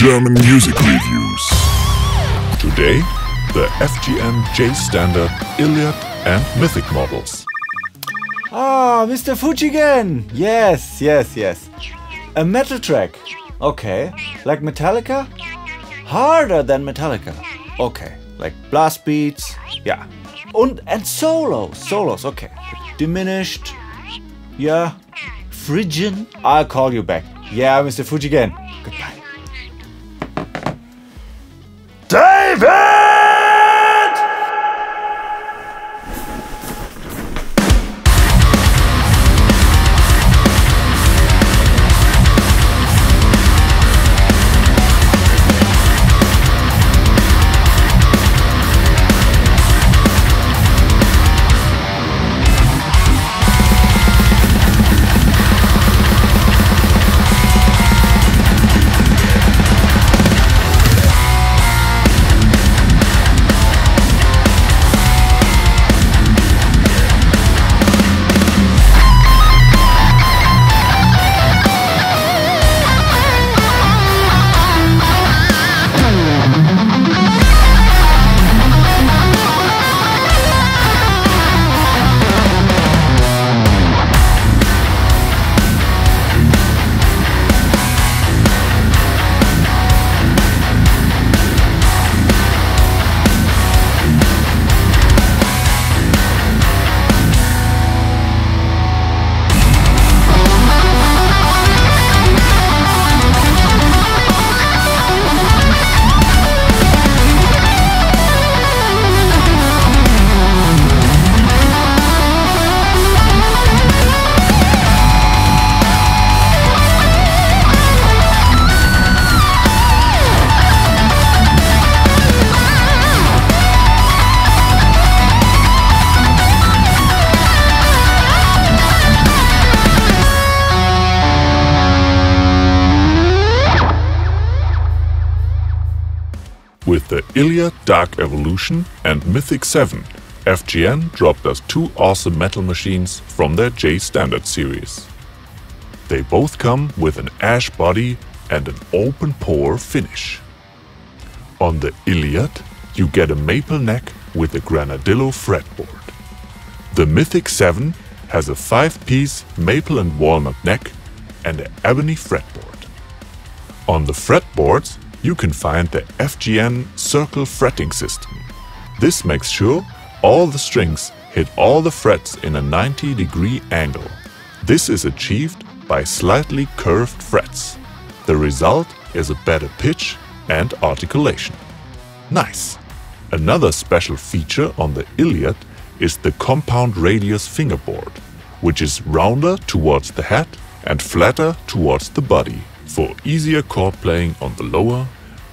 German music reviews. Today, the FGN J Standard, Iliad and Mythic models. Ah, Mr. Fujigen! Yes, yes, yes. A metal track. Okay. Like Metallica? Harder than Metallica. Okay. Like blast beats. Yeah. Und and solos. Solos, okay. Diminished. Yeah. Phrygian. I'll call you back. Yeah, Mr. Fujigen. The Iliad Dark Evolution and Mythic 7, FGN dropped us two awesome metal machines from their J Standard series. They both come with an ash body and an open pore finish. On the Iliad, you get a maple neck with a granadillo fretboard. The Mythic 7 has a 5-piece maple and walnut neck and an ebony fretboard. On the fretboards, you can find the FGN circle fretting system. This makes sure all the strings hit all the frets in a 90 degree angle. This is achieved by slightly curved frets. The result is a better pitch and articulation. Nice! Another special feature on the Iliad is the compound radius fingerboard, which is rounder towards the head and flatter towards the body for easier chord playing on the lower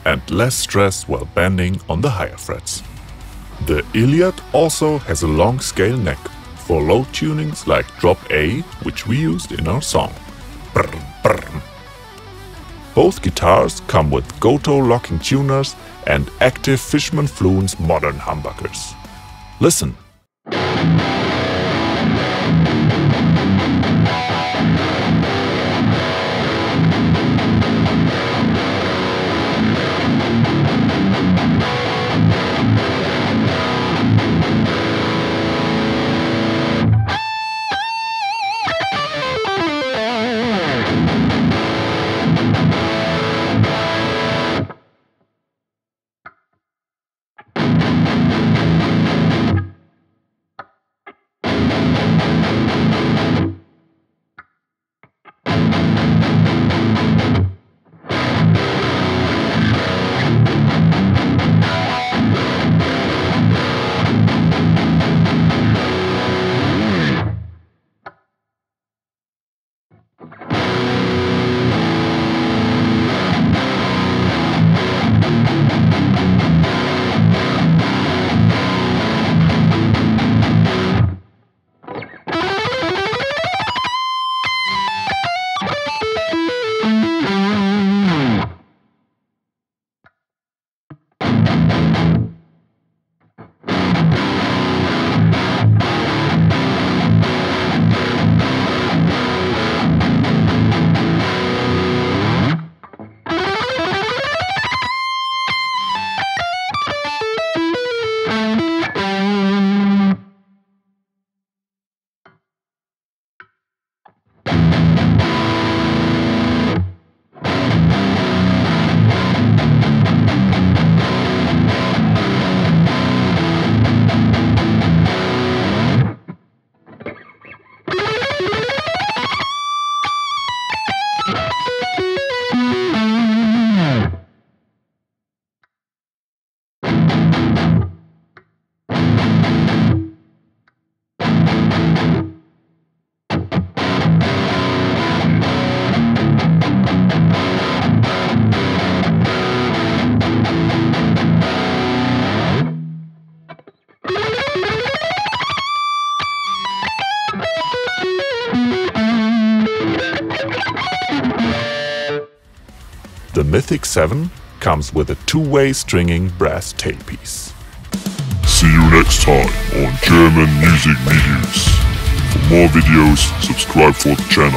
and less stress while bending on the higher frets. The Iliad also has a long scale neck for low tunings like drop A, which we used in our song. Brr, brr. Both guitars come with Gotoh locking tuners and active Fishman Fluence modern humbuckers. Listen. Mythic 7 comes with a two-way stringing brass tailpiece. See you next time on German Music Reviews. For more videos, subscribe for the channel.